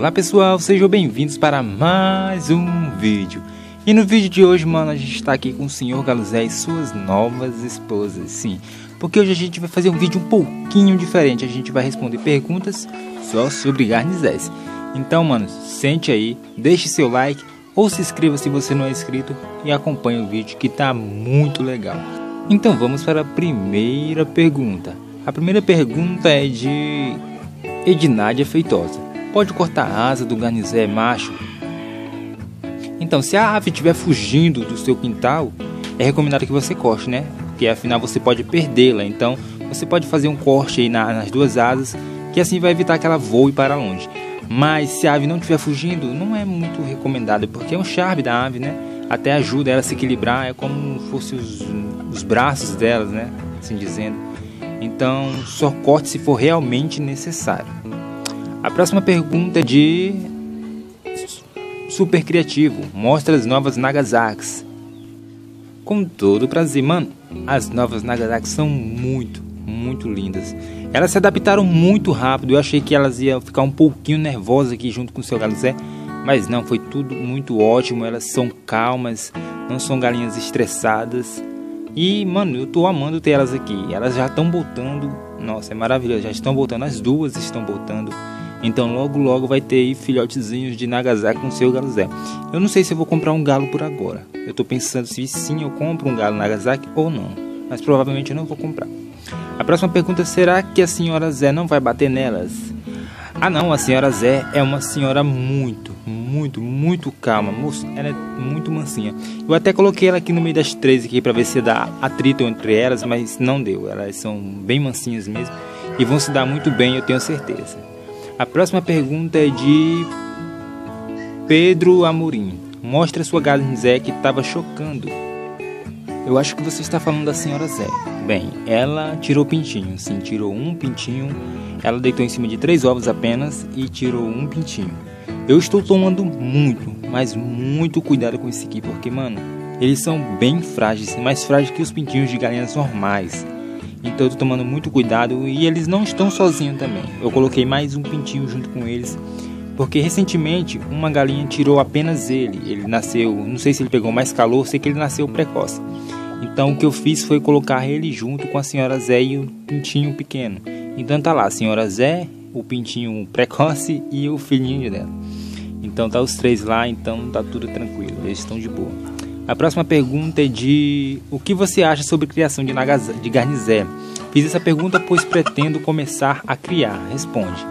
Olá pessoal, sejam bem-vindos para mais um vídeo. E no vídeo de hoje, mano, a gente está aqui com o Senhor Galuzé e suas novas esposas, sim. Porque hoje a gente vai fazer um vídeo um pouquinho diferente, a gente vai responder perguntas só sobre Garnizés. Então, mano, sente aí, deixe seu like ou se inscreva se você não é inscrito e acompanhe o vídeo que tá muito legal. Então vamos para a primeira pergunta. A primeira pergunta é de Ednádia Feitosa. Pode cortar a asa do garnizé macho? Então, se a ave estiver fugindo do seu quintal, é recomendado que você corte, né? Porque afinal você pode perdê-la. Então, você pode fazer um corte aí nas duas asas, que assim vai evitar que ela voe para longe. Mas se a ave não estiver fugindo, não é muito recomendado, porque é um charme da ave, né? Até ajuda ela a se equilibrar, é como se fossem os, os braços delas, né? Assim dizendo. Então, só corte se for realmente necessário. A próxima pergunta é de Super Criativo. Mostra as novas Nagasakis. Com todo prazer, mano. As novas Nagasakis são muito, muito lindas. Elas se adaptaram muito rápido. Eu achei que elas iam ficar um pouquinho nervosas aqui junto com o seu galo Zé. Mas não, foi tudo muito ótimo. Elas são calmas, não são galinhas estressadas. E, mano, eu tô amando ter elas aqui. Elas já estão botando. Nossa, é maravilhoso. Já estão botando. As duas estão botando. Então logo logo vai ter aí filhotezinhos de Nagasaki com seu galo Zé. Eu não sei se eu vou comprar um galo por agora. Eu tô pensando se sim eu compro um galo Nagasaki ou não. Mas provavelmente eu não vou comprar. A próxima pergunta será que a senhora Zé não vai bater nelas? Ah não, a senhora Zé é uma senhora muito, muito, muito calma. Moço, ela é muito mansinha. Eu até coloquei ela aqui no meio das três aqui para ver se dá atrito entre elas, mas não deu. Elas são bem mansinhas mesmo e vão se dar muito bem, eu tenho certeza. A próxima pergunta é de Pedro Amorim. Mostra sua galinha Zé que estava chocando. Eu acho que você está falando da senhora Zé. Bem, ela tirou pintinho, sim, tirou um pintinho. Ela deitou em cima de três ovos apenas e tirou um pintinho. Eu estou tomando muito, mas muito cuidado com esse aqui, porque, mano, eles são bem frágeis, mais frágeis que os pintinhos de galinhas normais. Então eu tô tomando muito cuidado e eles não estão sozinhos também. Eu coloquei mais um pintinho junto com eles, porque recentemente uma galinha tirou apenas ele. Ele nasceu, não sei se ele pegou mais calor, sei que ele nasceu precoce. Então o que eu fiz foi colocar ele junto com a senhora Zé e o pintinho pequeno. Então tá lá, a senhora Zé, o pintinho precoce e o filhinho dela. Então tá os três lá, então tá tudo tranquilo, eles estão de boa. A próxima pergunta é de o que você acha sobre criação de, nagaz... de garnizé? Fiz essa pergunta pois pretendo começar a criar. Responde.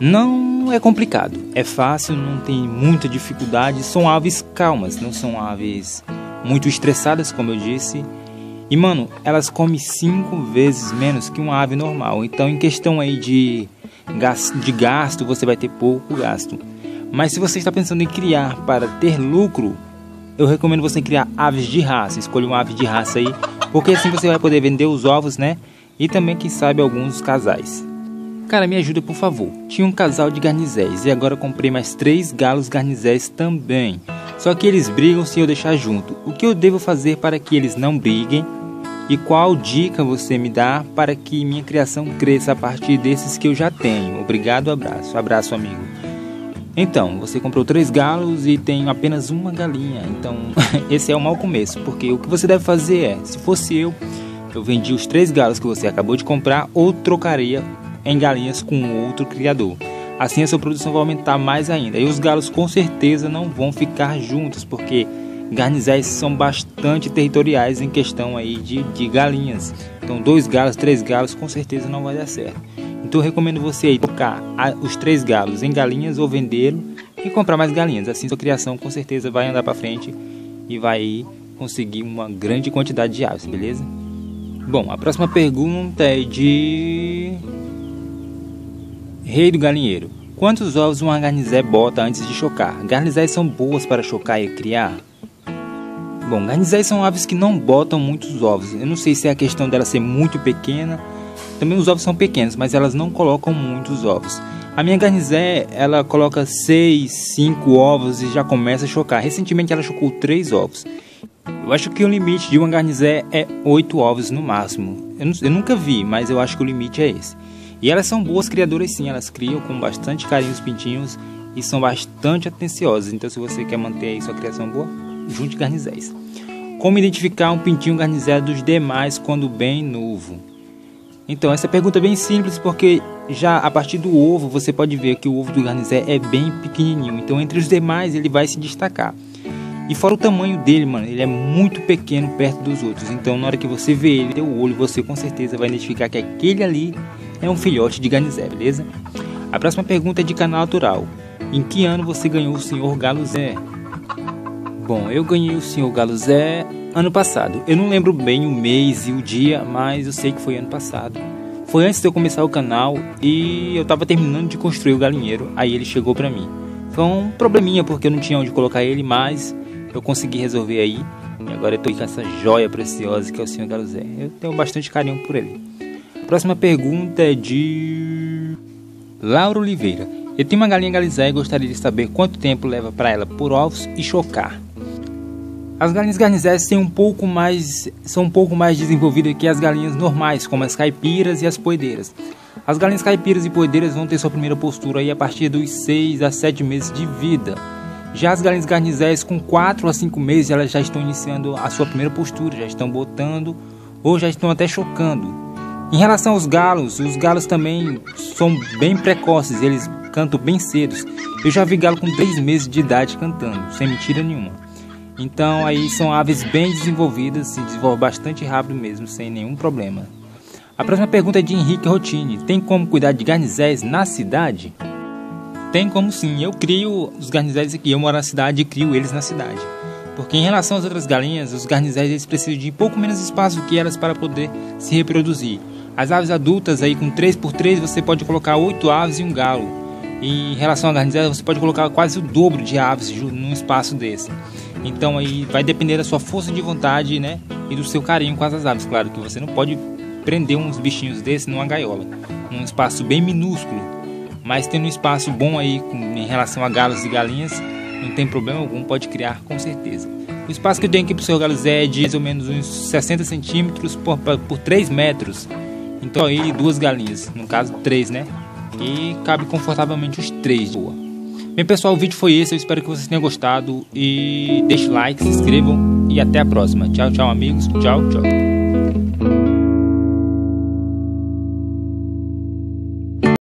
Não é complicado, é fácil, não tem muita dificuldade. São aves calmas, não são aves muito estressadas, como eu disse. E mano, elas comem cinco vezes menos que uma ave normal. Então, em questão aí de gasto, de gasto, você vai ter pouco gasto. Mas se você está pensando em criar para ter lucro, eu recomendo você criar aves de raça. Escolha uma ave de raça aí, porque assim você vai poder vender os ovos, né? E também, quem sabe, alguns casais. Cara, me ajuda por favor. Tinha um casal de garnizés e agora comprei mais três galos garnizés também. Só que eles brigam se eu deixar junto. O que eu devo fazer para que eles não briguem? E qual dica você me dá para que minha criação cresça a partir desses que eu já tenho? Obrigado, abraço. Abraço, amigo. Então, você comprou três galos e tem apenas uma galinha. Então, esse é um mau começo, porque o que você deve fazer é, se fosse eu, eu vendia os três galos que você acabou de comprar ou trocaria em galinhas com outro criador. Assim a sua produção vai aumentar mais ainda. E os galos com certeza não vão ficar juntos, porque garnizés são bastante territoriais em questão aí de, de galinhas. Então, dois galos, três galos, com certeza não vai dar certo. Então eu recomendo você aí trocar os três galos em galinhas ou vendê-lo e comprar mais galinhas. Assim sua criação com certeza vai andar para frente e vai conseguir uma grande quantidade de aves, beleza? Bom, a próxima pergunta é de Rei do Galinheiro. Quantos ovos uma garnizé bota antes de chocar? Garnizés são boas para chocar e criar? Bom, garnizés são aves que não botam muitos ovos. Eu não sei se é a questão dela ser muito pequena também os ovos são pequenos, mas elas não colocam muitos ovos. A minha garnizé, ela coloca 6, 5 ovos e já começa a chocar. Recentemente ela chocou 3 ovos. Eu acho que o limite de uma garnizé é 8 ovos no máximo. Eu, eu, nunca vi, mas eu acho que o limite é esse. E elas são boas criadoras sim, elas criam com bastante carinho os pintinhos e são bastante atenciosas. Então se você quer manter aí sua criação boa, junte garnizéis. Como identificar um pintinho garnizé dos demais quando bem novo? Então essa pergunta é bem simples porque já a partir do ovo você pode ver que o ovo do garnizé é bem pequenininho. Então entre os demais ele vai se destacar. E fora o tamanho dele, mano, ele é muito pequeno perto dos outros. Então na hora que você vê ele, teu olho, você com certeza vai identificar que aquele ali é um filhote de garnizé, beleza? A próxima pergunta é de canal natural. Em que ano você ganhou o Senhor Galo Zé? Bom, eu ganhei o Senhor Galo Zé ano passado. Eu não lembro bem o mês e o dia, mas eu sei que foi ano passado. Foi antes de eu começar o canal e eu tava terminando de construir o galinheiro, aí ele chegou pra mim. Foi um probleminha porque eu não tinha onde colocar ele, mas eu consegui resolver aí. E agora eu tô com essa joia preciosa que é o Senhor Galo Zé. Eu tenho bastante carinho por ele. Próxima pergunta é de Laura Oliveira. Eu tenho uma galinha galizé e gostaria de saber quanto tempo leva para ela por ovos e chocar. As galinhas garnizés têm um pouco mais, são um pouco mais desenvolvidas que as galinhas normais, como as caipiras e as poedeiras. As galinhas caipiras e poedeiras vão ter sua primeira postura aí a partir dos 6 a 7 meses de vida. Já as galinhas garnizés com 4 a 5 meses elas já estão iniciando a sua primeira postura, já estão botando ou já estão até chocando. Em relação aos galos, os galos também são bem precoces, eles cantam bem cedo. Eu já vi galo com 3 meses de idade cantando, sem mentira nenhuma. Então aí são aves bem desenvolvidas, se desenvolvem bastante rápido mesmo, sem nenhum problema. A próxima pergunta é de Henrique Rotini. Tem como cuidar de garnizés na cidade? Tem como sim. Eu crio os garnizés aqui. Eu moro na cidade e crio eles na cidade. Porque em relação às outras galinhas, os garnizés eles precisam de pouco menos espaço que elas para poder se reproduzir. As aves adultas aí com 3 por 3 você pode colocar 8 aves e um galo. E em relação a garnizés você pode colocar quase o dobro de aves num espaço desse. Então aí vai depender da sua força de vontade, né? E do seu carinho com as aves. Claro que você não pode prender uns bichinhos desses numa gaiola, num espaço bem minúsculo mas tendo um espaço bom aí com, em relação a galos e galinhas, não tem problema algum, pode criar com certeza. O espaço que eu tenho aqui para o seu galo Zé é de mais ou menos uns 60 centímetros por, por 3 metros. Então aí duas galinhas, no caso três, né? E cabe confortavelmente os três. Boa. Bem pessoal, o vídeo foi esse, eu espero que vocês tenham gostado e deixe like, se inscrevam e até a próxima. Tchau, tchau amigos, tchau, tchau.